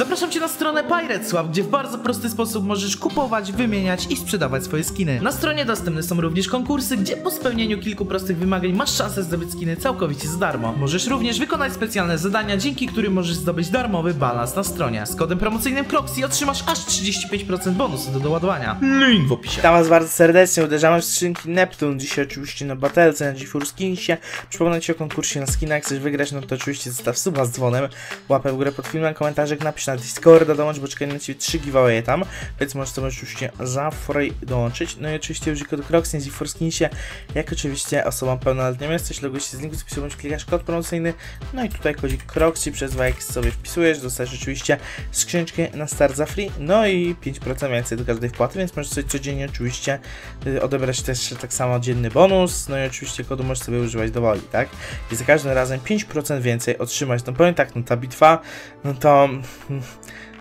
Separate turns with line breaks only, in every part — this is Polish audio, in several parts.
Zapraszam Cię na stronę Pirateswap, gdzie w bardzo prosty sposób możesz kupować, wymieniać i sprzedawać swoje skiny. Na stronie dostępne są również konkursy, gdzie po spełnieniu kilku prostych wymagań masz szansę zdobyć skiny całkowicie za darmo. Możesz również wykonać specjalne zadania, dzięki którym możesz zdobyć darmowy balans na stronie. Z kodem promocyjnym Croxy otrzymasz aż 35% bonusu do doładowania. Link w opisie.
Witam was bardzo serdecznie, uderzamy w skrzynki Neptun, dzisiaj oczywiście na Batelce, na GeForce Skinsie. Przypomnę Ci o konkursie na skina, jak chcesz wygrać, no to oczywiście zostaw suba z dzwonem, łapę w górę pod filmem, komentarzek, napisz na Discorda, dołącz, bo czekają na Ciebie 3 giveawaye tam, więc możesz sobie oczywiście za free dołączyć. No i oczywiście użyj kod Croxy na GeForce Skinsie, jak oczywiście osobą pełnoletnią jesteś, logujesz się z linku z opisu, bądź klikasz kod promocyjny, no i tutaj kodzik Croxy przez jak sobie wpisujesz, dostajesz oczywiście skrzyneczkę na start za free, no i 5% więcej do każdej wpłaty, więc możesz sobie codziennie oczywiście y, odebrać też tak samo dzienny bonus, no i oczywiście kodu możesz sobie używać do woli, tak? I za każdym razem 5% więcej otrzymać. No powiem tak, no ta bitwa, no to...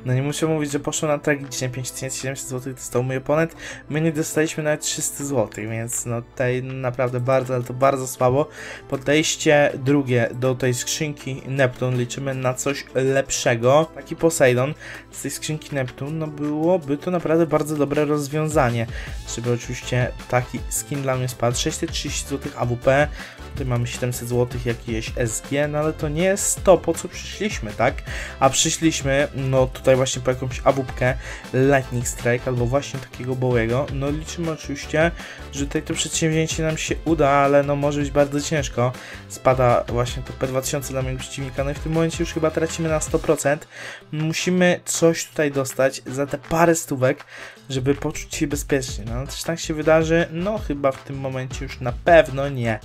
No nie muszę mówić, że poszło na tragicznie 5700 zł dostał mój oponent. My nie dostaliśmy nawet 300 zł, więc no tutaj naprawdę bardzo, ale to bardzo słabo. Podejście drugie do tej skrzynki Neptun liczymy na coś lepszego. Taki Poseidon z tej skrzynki Neptun, no byłoby to naprawdę bardzo dobre rozwiązanie, żeby oczywiście taki skin dla mnie spadł. 630 zł AWP, tutaj mamy 700 zł jakieś SG, no ale to nie jest to, po co przyszliśmy, tak? A przyszliśmy, no tutaj właśnie po jakąś AWP, Lightning Strike albo właśnie takiego Bołego. No liczymy oczywiście, że tutaj to przedsięwzięcie nam się uda, ale no może być bardzo ciężko. Spada właśnie to P2000 dla mojego przeciwnika, no i w tym momencie już chyba tracimy na 100%. Musimy coś tutaj dostać za te parę stówek, żeby poczuć się bezpiecznie. No też tak się wydarzy, no chyba w tym momencie już na pewno nie.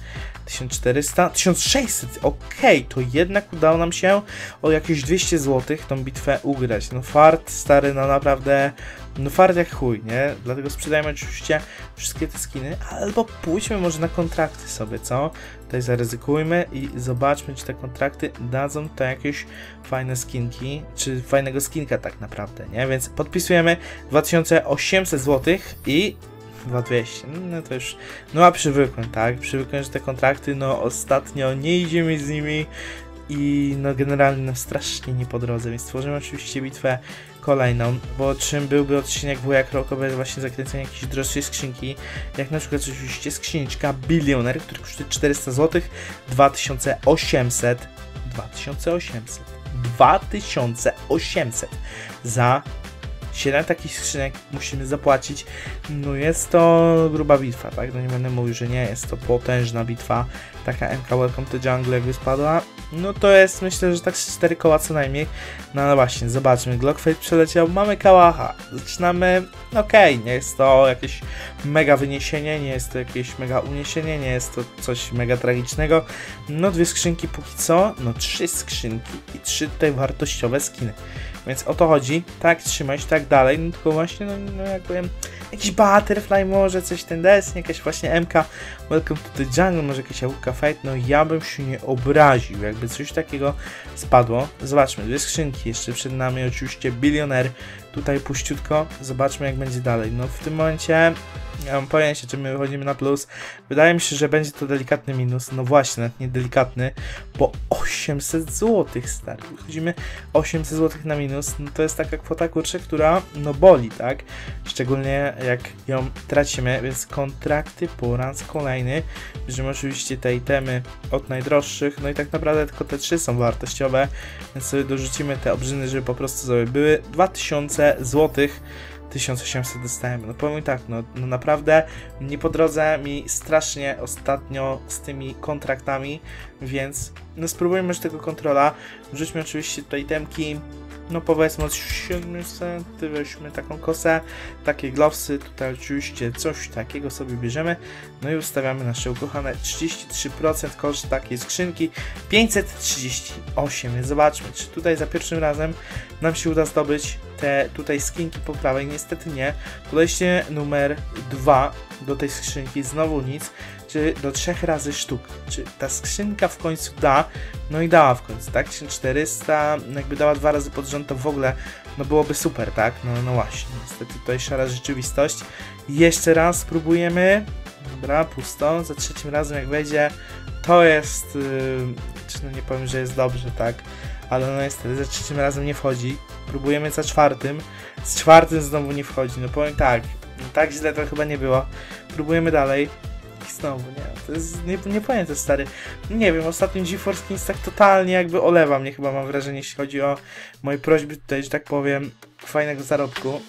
1400, 1600, okej, okay, to jednak udało nam się o jakieś 200 zł tą bitwę ugrać. No fart stary, no naprawdę, no fart jak chuj, nie? Dlatego sprzedajmy oczywiście wszystkie te skiny, albo pójdźmy może na kontrakty sobie, co? Tutaj zaryzykujmy i zobaczmy, czy te kontrakty dadzą to jakieś fajne skinki, czy fajnego skinka tak naprawdę, nie? Więc podpisujemy 2800 zł i 2200, no to już, no a przywykłem, tak, przywykłem, że te kontrakty, no ostatnio nie idzie mi z nimi i no generalnie no strasznie nie po drodze, więc stworzymy oczywiście bitwę kolejną, bo czym byłby odcinek wujak rokowy właśnie zakręcenie jakiejś droższej skrzynki, jak na przykład oczywiście skrzyneczka Billioner, który kosztuje 400 zł, 2800, 2800, 2800 za 7 takich skrzynek musimy zapłacić. No jest to gruba bitwa, tak? No nie będę mówił, że nie jest to potężna bitwa. Taka MK Welcome to Jungle jakby spadła. No to jest myślę, że tak 4 koła co najmniej. No, no właśnie, zobaczmy. Glockfate przeleciał, mamy kałacha. Zaczynamy, okej, okay, nie jest to jakieś mega wyniesienie, nie jest to jakieś mega uniesienie, nie jest to coś mega tragicznego. No dwie skrzynki póki co, no trzy skrzynki i trzy tutaj wartościowe skiny. Więc o to chodzi, tak trzymać, tak dalej, no tylko właśnie, no, no jak powiem, jakiś Butterfly może, coś ten desnie, jakaś właśnie MK, Welcome to the Jungle, może jakaś AWK Fight, no ja bym się nie obraził, jakby coś takiego spadło. Zobaczmy, dwie skrzynki, jeszcze przed nami oczywiście Billionaire, tutaj puściutko, zobaczmy jak będzie dalej. No w tym momencie nie mam pojęcia, czy my wychodzimy na plus. Wydaje mi się, że będzie to delikatny minus. No właśnie, nawet nie delikatny, bo 800 zł, stary. Wychodzimy 800 zł na minus. No to jest taka kwota, kurczę, która no boli, tak? Szczególnie jak ją tracimy, więc kontrakty po raz kolejny. Bierzemy oczywiście te itemy od najdroższych, no i tak naprawdę tylko te trzy są wartościowe, więc sobie dorzucimy te obrzyny, żeby po prostu sobie były 2000 złotych 1800 dostałem. No powiem tak, no, no, naprawdę nie po drodze mi strasznie ostatnio z tymi kontraktami, więc no spróbujmy już tego kontrola. Wrzućmy oczywiście tutaj temki, no powiedzmy od 700, weźmy taką kosę, takie glowsy, tutaj oczywiście coś takiego sobie bierzemy, no i ustawiamy nasze ukochane 33% koszt takiej skrzynki, 538, więc zobaczmy, czy tutaj za pierwszym razem nam się uda zdobyć te tutaj skinki po prawej, niestety nie, podejście numer 2 do tej skrzynki, znowu nic, czy do trzech razy sztuk. Czy ta skrzynka w końcu da? No i dała w końcu, tak? 1400, jakby dała dwa razy pod rząd, to w ogóle no byłoby super, tak? No, no właśnie, niestety tutaj szara rzeczywistość. Jeszcze raz spróbujemy. Dobra, pusto. Za trzecim razem jak wejdzie, to jest, yy, no nie powiem, że jest dobrze, tak? ale no niestety za trzecim razem nie wchodzi. Próbujemy za czwartym, z czwartym znowu nie wchodzi. No powiem tak, no tak źle to chyba nie było. Próbujemy dalej. Znowu, nie, to jest, nie, nie pamiętam stary. Nie wiem, ostatnio GeForce Kings tak totalnie jakby olewa mnie chyba mam wrażenie, jeśli chodzi o moje prośby tutaj, że tak powiem, fajnego zarobku.